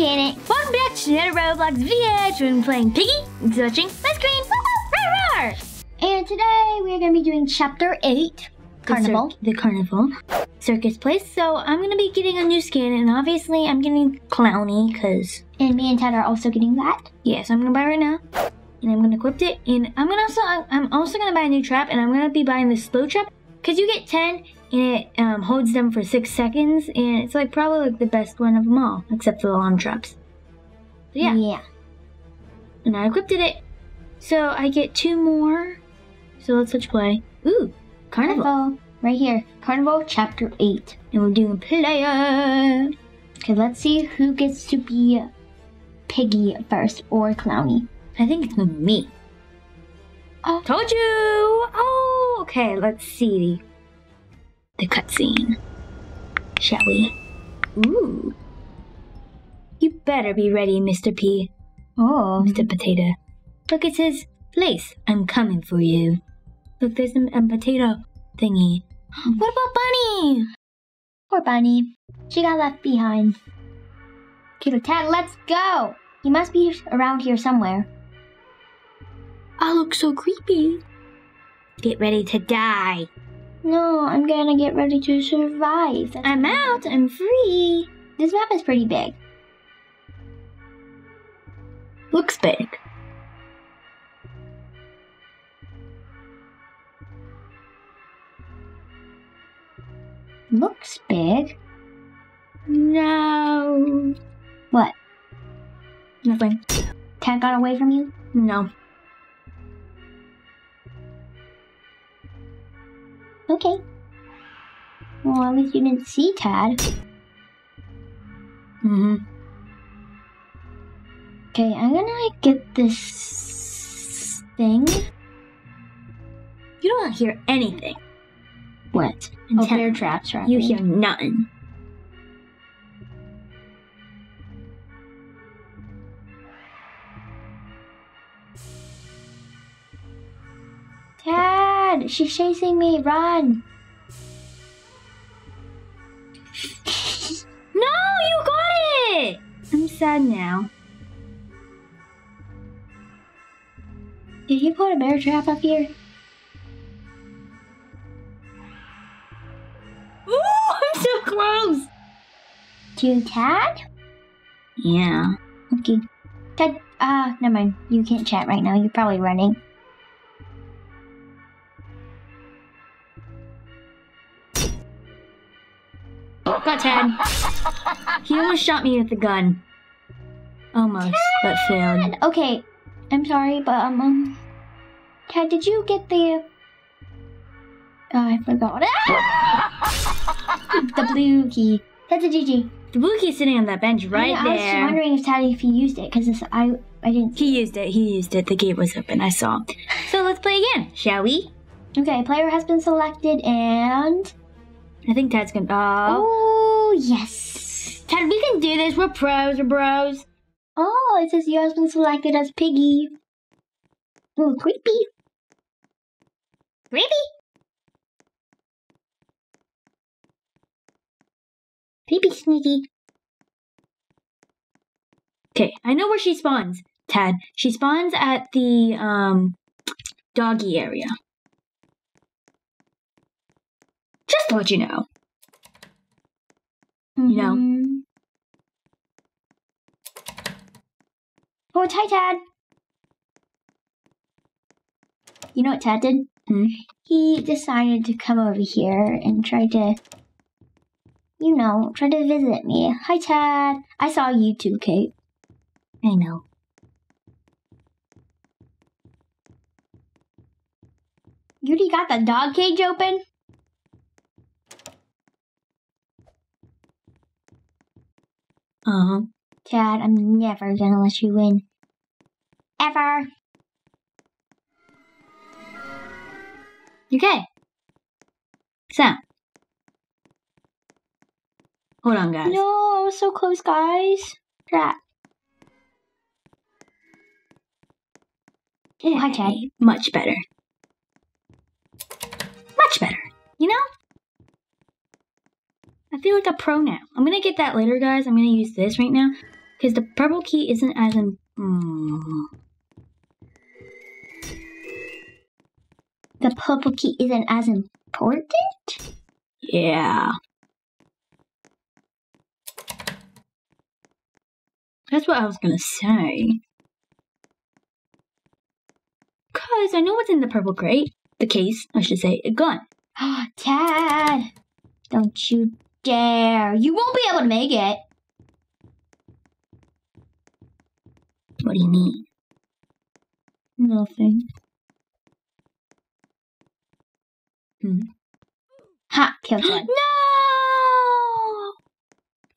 Janet. Welcome back to another Roblox VH. We're playing Piggy and switching my screen. Woo, woo, roar, roar. And today we're going to be doing chapter 8 Carnival. The, the carnival circus place. So I'm gonna be getting a new skin, and obviously I'm getting Clowny because And me and Tad are also getting that. yes, I'm gonna buy it right now, and I'm gonna equip it. And I'm gonna also I'm also gonna buy a new trap, and I'm gonna be buying the slow trap because you get ten, and it um, holds them for six seconds, and it's like probably like the best one of them all, except for the long traps. So yeah. Yeah. and I equipped it. So I get two more. So let's switch play. Ooh, carnival. Carnival. Right here. Carnival chapter 8. And we're doing player. Okay, let's see who gets to be Piggy first or Clowny. I think it's gonna be me. Oh. Told you! Oh, okay, let's see the cutscene. Shall we? Ooh. You better be ready, Mr. P. Oh. Mr. Potato. Look, it says, place, I'm coming for you. Look, there's a, a potato thingy. Hmm. What about Bunny? Poor Bunny. She got left behind. Okay, Tad, let's go. He must be around here somewhere. I look so creepy. Get ready to die. No, I'm gonna get ready to survive. I'm out. I'm free. This map is pretty big. Looks big. Looks big. No. What? Nothing. Tad got away from you? No. Okay. Well, at least you didn't see Tad. Mm-hmm. Okay, I'm gonna get this thing. You don't hear anything. What? And Oh, bear traps, right? You hear nothing. Tad! She's chasing me! Run! No, you got it! I'm sad now. Did you put a bear trap up here? Ooh, I'm so close. To Tad? Yeah. Okay. Tad, ah, never mind. You can't chat right now. You're probably running. He almost shot me with the gun. Almost, but failed. Okay, I'm sorry, but um, um Tad, did you get the? Oh, I forgot. The blue key. That's a GG. The blue key's sitting on that bench right yeah, I was there. wondering if Tad if he used it because I I didn't. He used it. He used it. The gate was open. I saw. So let's play again, shall we? Okay, player has been selected and I think Tad's gonna. Oh, oh yes. Tad, we can do this. We're pros. We're bros. Oh, it says you has been selected as Piggy. Ooh, creepy. Creepy. Creepy sneaky. Okay, I know where she spawns. Tad, she spawns at the um doggy area. Just to let you know. You know. Oh, it's hi, Tad. You know what Tad did? Hmm? He decided to come over here and try to, you know, try to visit me. Hi, Tad. I saw you too, Kate. I know. You already got the dog cage open? Uh huh. Tad, I'm never gonna let you win. Ever. Okay. So. Hold on, guys. No, I was so close, guys. Crap. Tad. Much better. Much better. You know? I feel like a pro now. I'm gonna get that later, guys. I'm gonna use this right now. Because the purple key isn't as in. Hmm. The purple key isn't as important? Yeah. That's what I was gonna say. Cause I know what's in the purple crate. The case, I should say, a gun. Oh, Tad! Don't you dare. You won't be able to make it. What do you mean? Nothing. Hmm. Ha! Killed one. No!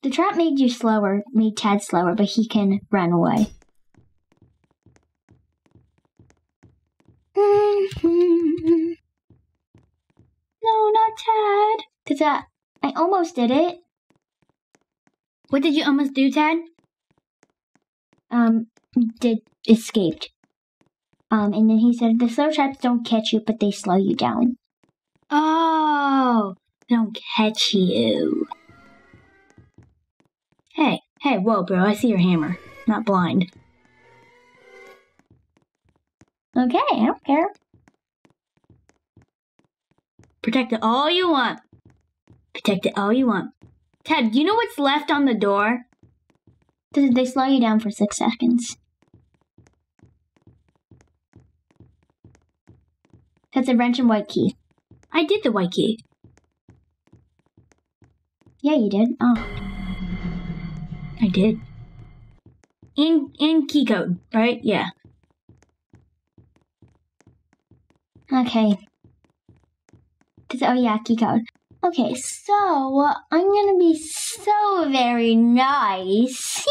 The trap made you slower, made Tad slower, but he can run away. Almost did it. What did you almost do, Tad? Um, did escaped. Um, and then he said the slow traps don't catch you, but they slow you down. Oh, they don't catch you. Hey, hey, whoa, bro, I see your hammer. Not blind. Okay, I don't care. Protect it all you want. Protect it all you want. Tad, you know what's left on the door? They they slow you down for six seconds. That's a wrench and white key. I did the white key. Yeah, you did. Oh, I did. In in key code, right? Yeah. okay. Oh yeah, key code. Okay, so I'm gonna be so very nice.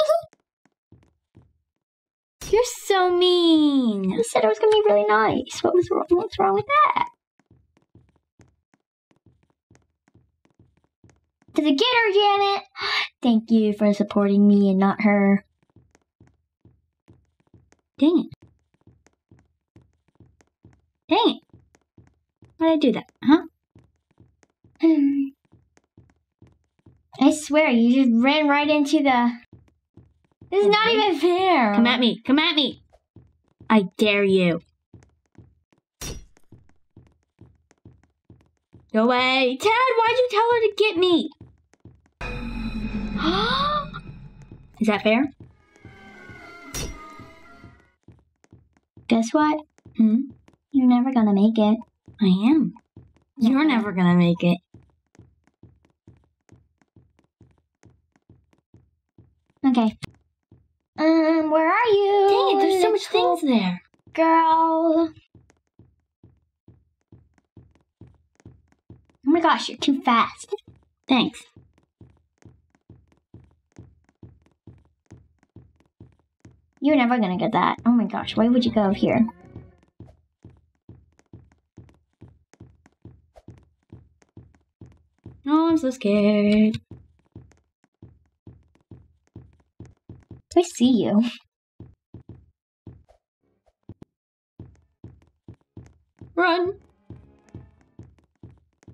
You're so mean. I said I was gonna be really nice. What was wrong? What's wrong with that? It get her, Janet? Thank you for supporting me and not her. Dang it. Dang it. Why did I do that? Huh? I swear, you just ran right into the. This is not even fair. Come at me. Come at me. I dare you. Go away. Tad, why'd you tell her to get me? Is that fair? Guess what? Hmm? You're never gonna make it. I am. You're never gonna make it. Okay. Um, where are you? Dang it, there's so much things there. Girl. Oh my gosh, you're too fast. Thanks. You're never gonna get that. Oh my gosh, why would you go here? Oh, I'm so scared. I see you. Run.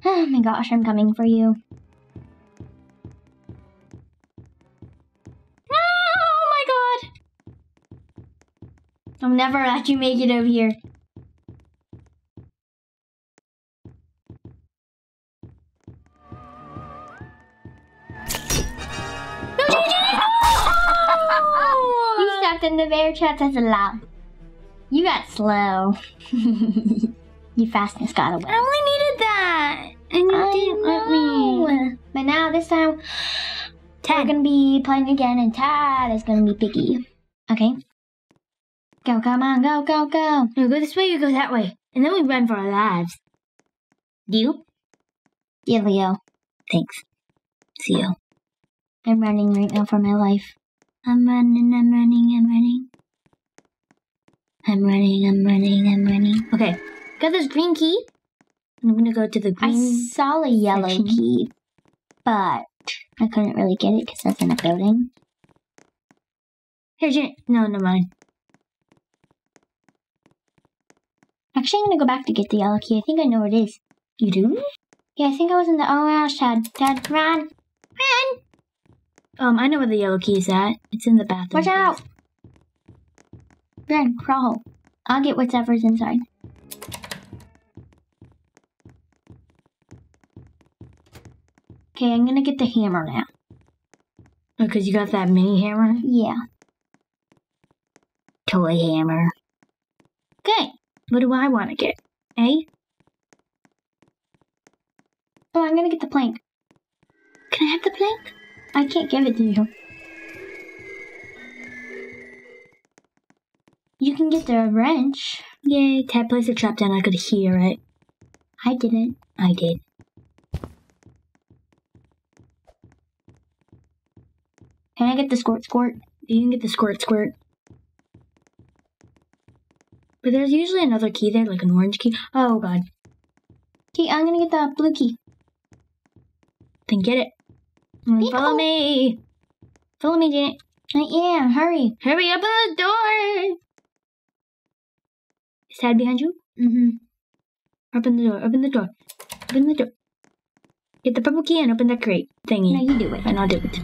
Oh my gosh, I'm coming for you. Oh my god. I'll never let you make it over here. You in the bear trap, that's allowed. You got slow. Your fastness got away. I only needed that. And you I didn't let me. But now this time we're gonna be playing again, and Tad is gonna be Piggy. Okay. Go, come on, go, go, go. You go this way, you go that way. And then we run for our lives. Deal? Dear Leo, Thanks. See you. I'm running right now for my life. I'm running, I'm running, I'm running. I'm running, I'm running, I'm running. Okay, got this green key. I'm gonna go to the green. I saw a yellow section. key, but I couldn't really get it because that's in a building. Here's your. No, never mind. Actually, I'm gonna go back to get the yellow key. I think I know where it is. You do? Yeah, I think I was in the. Oh gosh, Dad, Tad, run, run. Um, I know where the yellow key is at. It's in the bathroom. Watch out! Ben, crawl. I'll get whatever's inside. Okay, I'm gonna get the hammer now. Because you got that mini hammer. Yeah. Toy hammer. Okay. What do I want to get? A? Oh, I'm gonna get the plank. Can I have the plank? I can't give it to you. You can get the wrench. Yay, Tad placed a trap down. I could hear it. I didn't. I did. Can I get the squirt squirt? You can get the squirt squirt. But there's usually another key there, like an orange key. Oh god. Okay, I'm gonna get the blue key. Then get it. Mm, Follow me. Follow me, Janet. I am. Hurry. Hurry, open the door. Is Tad behind you? Mm-hmm. Open the door. Open the door. Open the door. Get the purple key and open that crate thingy. Now you do it. And I'll do it.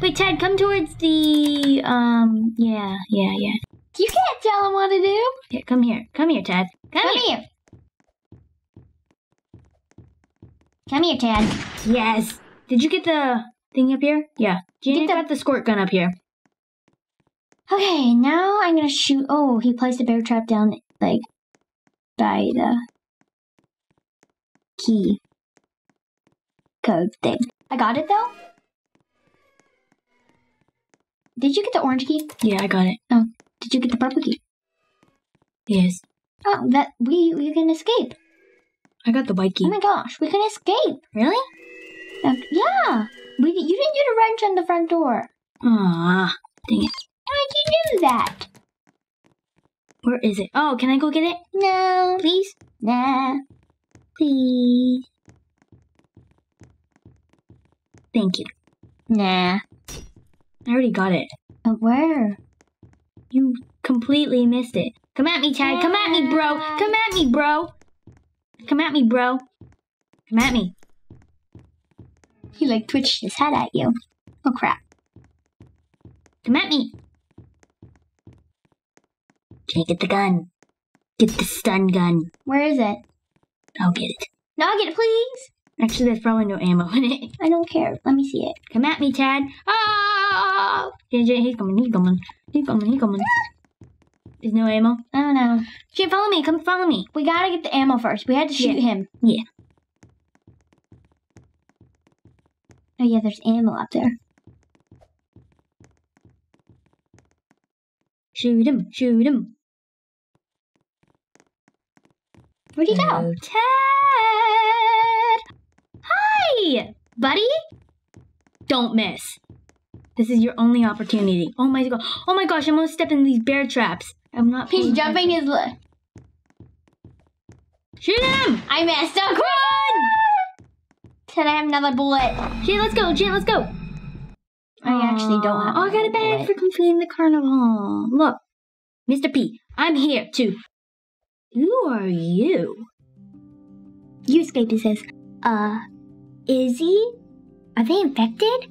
Wait, Tad, come towards the um. Yeah, yeah, yeah. You can't tell him what to do. Yeah, come here. Come here, Tad. Come, Come here. here. Come here, Tad. Yes. Did you get the thing up here? Yeah. Janet the- got the squirt gun up here. Okay, now I'm gonna shoot. Oh, he placed a bear trap down, like, by the key code thing. I got it though. Did you get the orange key? Yeah, I got it. Oh, did you get the purple key? Yes. Oh, that we we can escape. I got the white key. Oh my gosh, we can escape. really? Uh, yeah, we you didn't do the wrench on the front door. Ah, dang it. How'd you do that? Where is it? Oh, can I go get it? No, Please? nah. Please. Thank you. Nah. I already got it. But where? You completely missed it. Come at me, Tad. Come at me, bro. Come at me, bro. Come at me, bro. Come at me. He like twitched his head at you. Oh crap. Come at me. Can't get the gun. Get the stun gun. Where is it? I'll get it. No, get it, please. Actually, there's probably no ammo in it. I don't care. Let me see it. Come at me, Tad. Oh! Ah! Jane, Jane, he's coming, he's coming. He's coming, he's coming. There's no ammo. I don't know. Jane, follow me. Come follow me. We gotta get the ammo first. We had to shoot Yeah. him. Yeah. Oh yeah, there's ammo up there. Shoot him, shoot him. Where'd he go? Tad! Hi, buddy. Don't miss. This is your only opportunity. Oh my god! Oh my gosh! I'm gonna step in these bear traps. I'm not. He's jumping his. Li- attention. Shoot him! I messed up. Run! Said I have another bullet. Jane, let's go. Jane, let's go. I actually don't have. Oh, I got a bag for completing the carnival. Look, Mr. P, I'm here too. Who are you? You escaped. It says, uh, Izzy? Are they infected?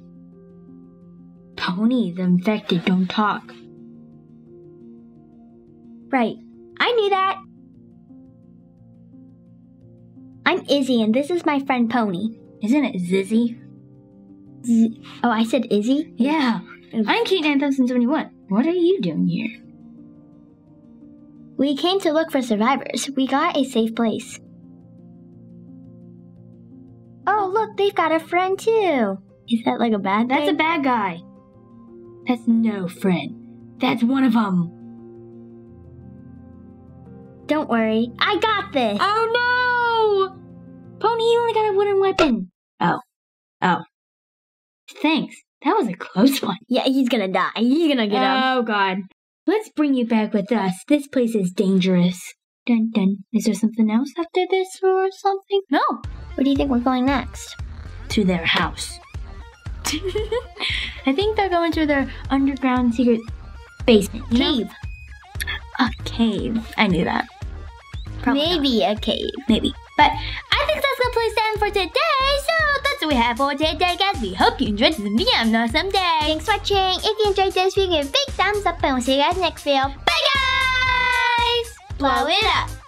Pony, the infected don't talk. Right. I knew that. I'm Izzy, and this is my friend Pony. Isn't it Zizzy? Z- oh, I said Izzy? Yeah. I'm Kate 9071. What are you doing here? We came to look for survivors. We got a safe place. Oh, look, they've got a friend too. Is that like a bad That's a bad guy. That's no friend. That's one of them. Don't worry, I got this. Oh no! Pony, you only got a wooden weapon. Oh. Thanks. That was a close one. yeah, he's gonna die. He's gonna get up. Oh god. Let's bring you back with us. This place is dangerous. Dun dun. Is there something else after this or something? No. Where do you think we're going next? To their house. I think they're going to their underground secret basement. Cave. A cave. I knew that. Probably not. Maybe a cave. Maybe. But think that's the place end for today. So that's what we have for today, guys. We hope you enjoyed this video. Have an awesome day. Thanks for watching. If you enjoyed this, video, give a big thumbs up and we'll see you guys next video. Bye, guys. Blow it up.